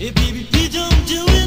Hey, baby, don't do it.